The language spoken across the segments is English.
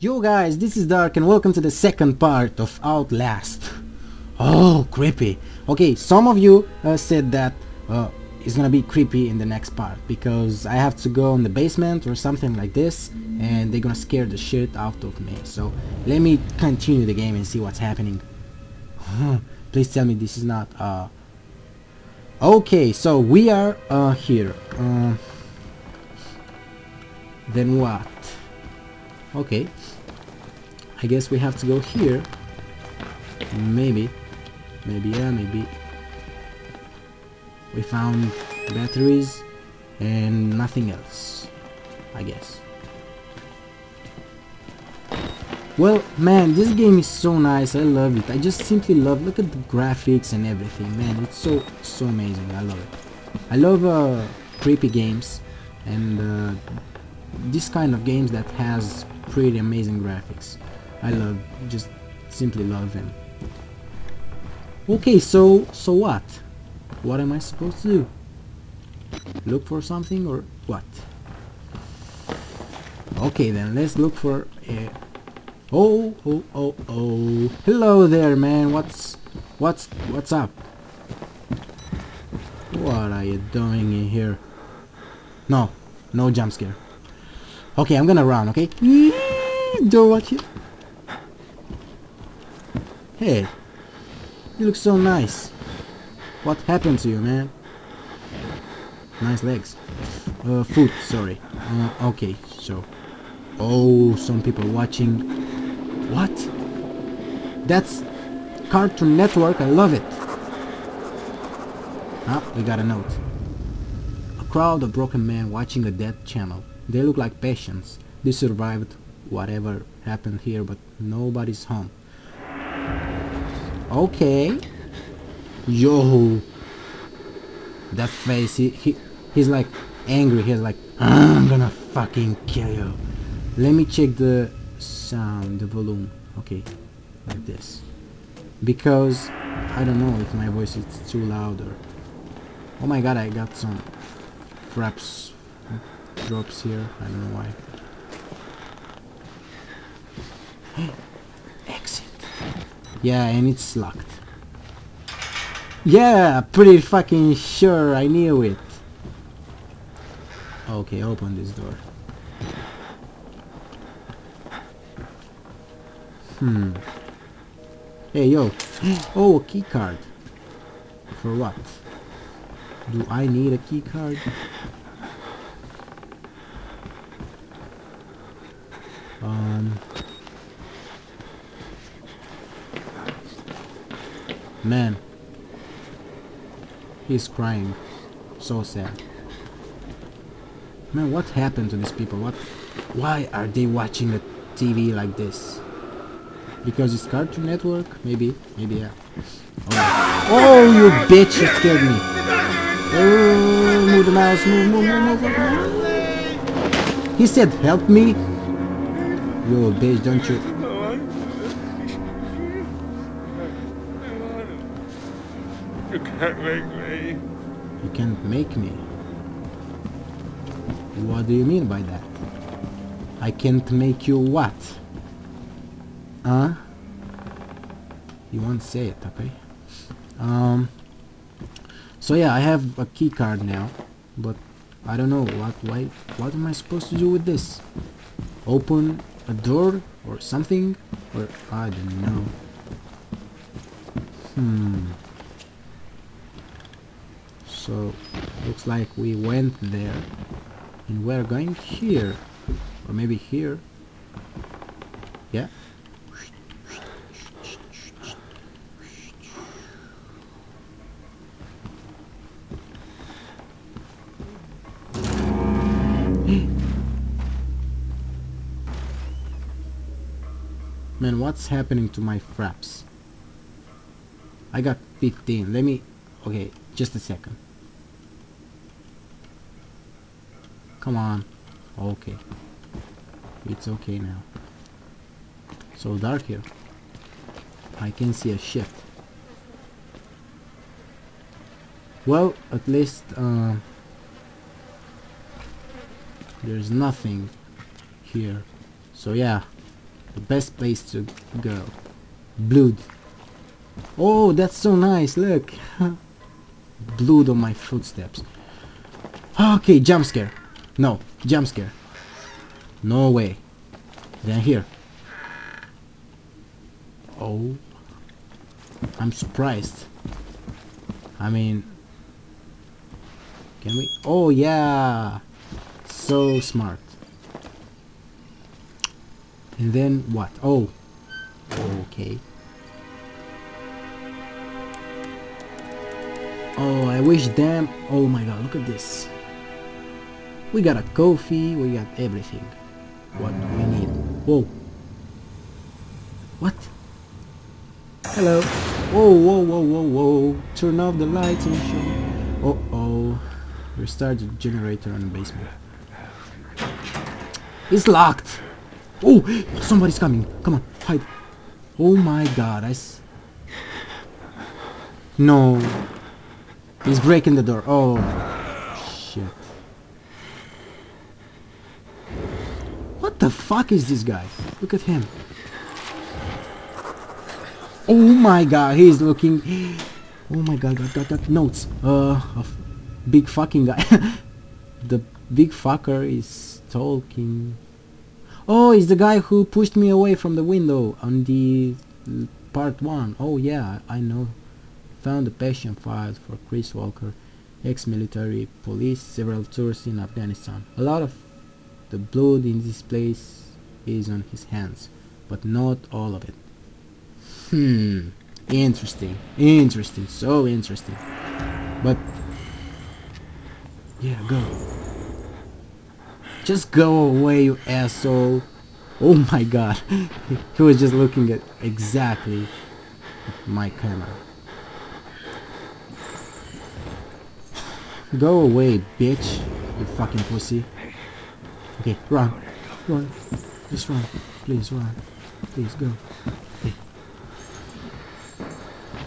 Yo guys, this is Dark and welcome to the second part of Outlast. Oh, creepy. Okay, some of you uh, said that uh, it's gonna be creepy in the next part because I have to go in the basement or something like this and they're gonna scare the shit out of me. So let me continue the game and see what's happening. Please tell me this is not uh Okay, so we are uh here. Uh, then what? Okay. I guess we have to go here. Maybe. Maybe, yeah, maybe. We found batteries and nothing else. I guess. Well, man, this game is so nice. I love it. I just simply love. Look at the graphics and everything, man. It's so so amazing. I love it. I love uh, creepy games and uh, this kind of games that has pretty amazing graphics. I love, just simply love them. Okay, so so what? What am I supposed to do? Look for something or what? Okay then, let's look for a Oh, oh, oh, oh. Hello there, man. What's, what's, what's up? What are you doing in here? No, no jump scare. Okay, I'm gonna run, okay? Don't watch it. Hey, you look so nice. What happened to you, man? Nice legs. Uh, foot, sorry. Uh, okay, so. Oh, some people watching what? That's Cartoon Network, I love it. Ah, we got a note. A crowd of broken men watching a dead channel. They look like patients. They survived whatever happened here, but nobody's home. Okay. Yo. That face, he, he he's like angry. He's like, I'm gonna fucking kill you. Let me check the sound, the volume. Okay, like this. Because I don't know if my voice is too loud or... Oh my god, I got some fraps drops here. I don't know why. Exit. Yeah, and it's locked. Yeah, pretty fucking sure I knew it. Okay, open this door. Hmm. Hey, yo. Oh, a key card. For what? Do I need a key card? Man. He's crying. So sad. Man, what happened to these people? What? Why are they watching a TV like this? Because it's Cartoon Network? Maybe. Maybe, yeah. Oh, oh you bitch! You scared me. Oh, move the mouse. Move, move, move, move, move. He said, help me. You bitch, don't you... You can't make me. You can't make me. What do you mean by that? I can't make you what? Huh? You won't say it, okay? Um. So yeah, I have a key card now, but I don't know what. Why? What am I supposed to do with this? Open a door or something? Or I don't know. Hmm. So looks like we went there, and we're going here, or maybe here. Yeah. Man, what's happening to my fraps? I got 15. Let me... Okay, just a second. Come on. Okay. It's okay now. So dark here. I can see a ship. Well, at least uh, there's nothing here. So yeah, The best place to go. Blood. Oh, that's so nice, look. Blood on my footsteps. Okay, jump scare. No, jump scare. No way. Then here. Oh. I'm surprised. I mean... Can we... Oh, yeah! So smart. And then what? Oh. Okay. Oh, I wish them... Oh my god, look at this. We got a coffee, we got everything. What we need? Whoa. What? Hello. Whoa, whoa, whoa, whoa, whoa. Turn off the lights and show. Uh oh. Restart the generator in the basement. It's locked. Oh, somebody's coming. Come on, hide. Oh my god, I s No. He's breaking the door. Oh, shit. What the fuck is this guy? Look at him. Oh my god, he's looking... Oh my god, got, got, got notes. Uh, of big fucking guy. the big fucker is talking. Oh, it's the guy who pushed me away from the window on the part 1. Oh yeah, I know. Found the patient files for Chris Walker, ex-military police, several tours in Afghanistan. A lot of the blood in this place is on his hands, but not all of it. Hmm, interesting, interesting, so interesting. But, yeah, go. Just go away, you asshole. Oh my god. he was just looking at exactly my camera. Go away, bitch. You fucking pussy. Okay, run. Run. Just run. Please run. Please go. Okay.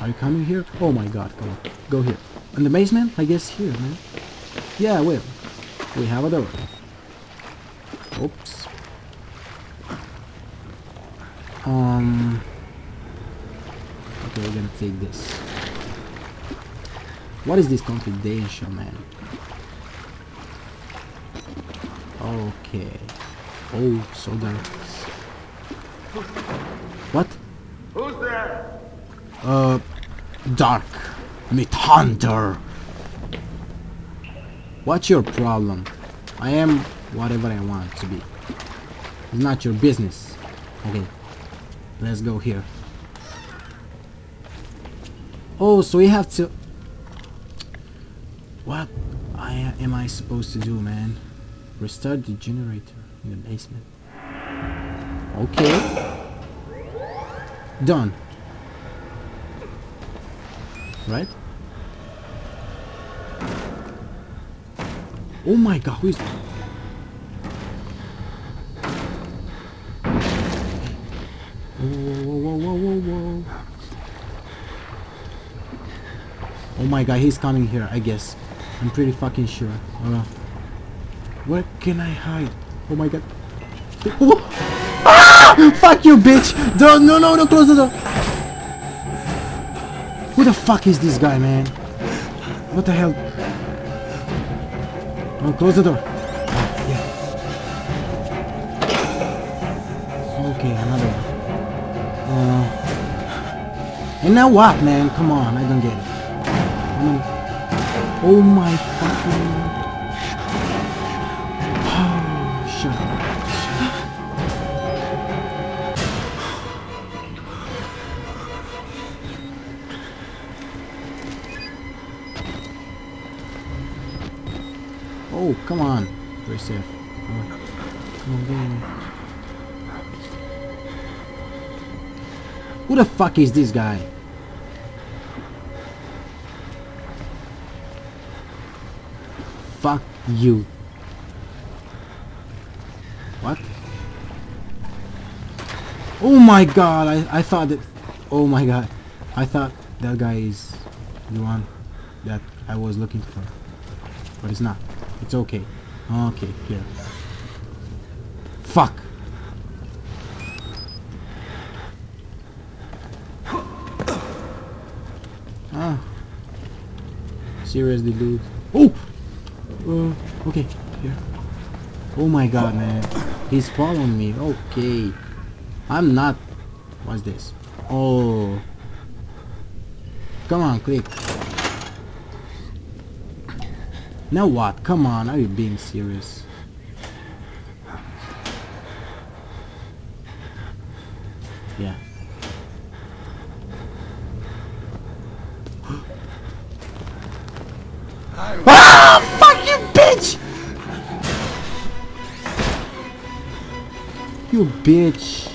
Are you coming here? Oh my god, come on. Go here. In the basement? I guess here, man. Yeah, will. We have a door. Oops. Um. Okay, we're gonna take this. What is this confidential, man? Okay. Oh, so dark. What? Who's there? Uh, dark. Meat hunter. What's your problem? I am whatever I want to be. It's not your business. Okay. Let's go here. Oh, so we have to... What I am I supposed to do, man? Restart the generator in the basement. Okay. Done. Right? Oh my god, who is... Whoa, whoa, whoa, whoa, whoa. Oh my god, he's coming here, I guess. I'm pretty fucking sure. Where can I hide? Oh my god. Oh! Ah! Fuck you, bitch! Don't, no, no, no, close the door! Who the fuck is this guy, man? What the hell? Oh, close the door. Yeah. Okay, another one. Uh, and now what, man? Come on, I don't get it. Oh my fucking... Oh, come on. Very safe. Come on. Come on. Who the fuck is this guy? Fuck you. What? Oh my god, I, I thought that... Oh my god. I thought that guy is the one that I was looking for. But it's not. It's okay. Okay, here. Fuck! Ah. Seriously, dude. Oh! Uh, okay, here. Oh my god, man. He's following me. Okay. I'm not... What's this? Oh. Come on, click. Now what? Come on, are you being serious? Yeah. ah! Fuck you, bitch! You bitch.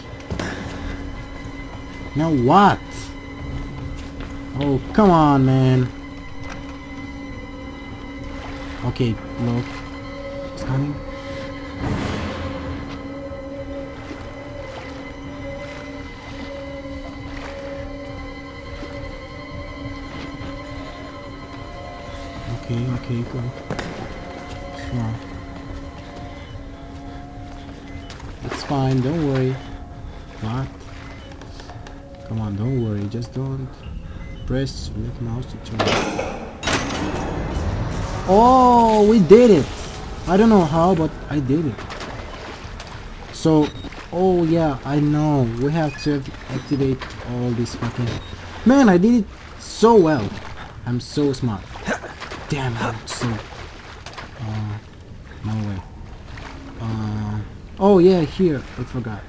Now what? Oh, come on, man. Okay, look. It's coming. Okay, okay, go. Small. It's fine, don't worry. What? Come on, don't worry, just don't press left mouse to turn. Oh, we did it! I don't know how, but I did it. So, oh yeah, I know. We have to activate all these fucking... Man, I did it so well. I'm so smart. Damn, I'm so... Uh, no way. Uh, oh yeah, here. I forgot.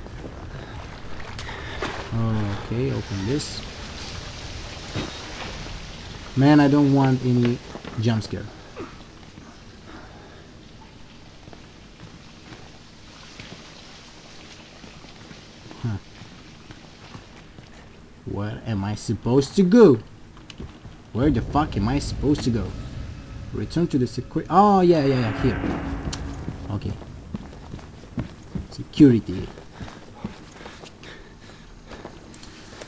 Okay, open this. Man, I don't want any jump scare. Huh. Where am I supposed to go? Where the fuck am I supposed to go? Return to the security. Oh, yeah, yeah, yeah, here. Okay. Security.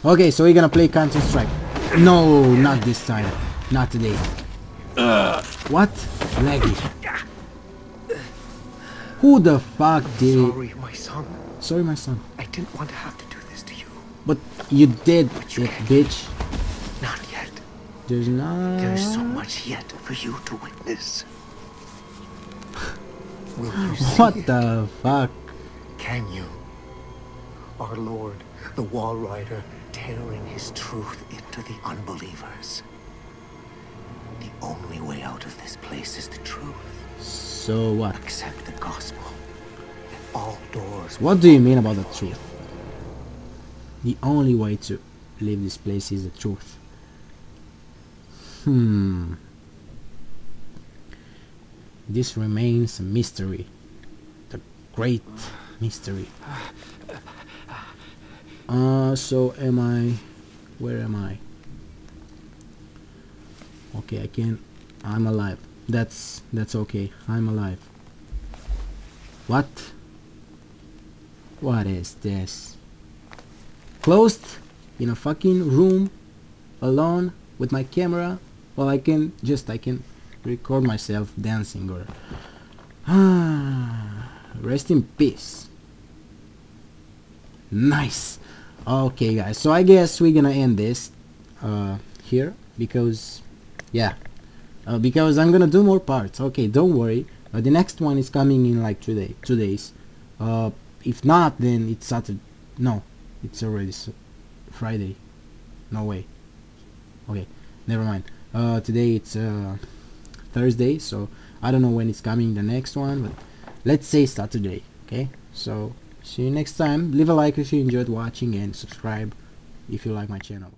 Okay, so we're gonna play Counter Strike. No, not this time. Not today. What? Laggy. Who the fuck did? Sorry, my son. Sorry, my son. I didn't want to have to But you did you it, bitch. Not yet. There's not. There is so much yet for you to witness. Will you see What it? the fuck? Can you? Our Lord, the Walrider, tearing his truth into the unbelievers. The only way out of this place is the truth. So what? Accept the gospel. All doors What do you mean about the truth? The only way to leave this place is the truth. Hmm. This remains a mystery. The great mystery. Uh, so am I... Where am I? Okay, I can... I'm alive. That's... That's okay. I'm alive. What? What is this? Closed in a fucking room alone with my camera well I can just I can record myself dancing or rest in peace. Nice. Okay guys. So I guess we're gonna end this uh, here because yeah uh, because I'm gonna do more parts. Okay don't worry. Uh, the next one is coming in like two, day, two days. Uh, if not then it's Saturday no it's already Friday. No way. Okay never mind. Uh, today it's uh, Thursday so I don't know when it's coming the next one but let's say Saturday okay? So see you next time. Leave a like if you enjoyed watching and subscribe if you like my channel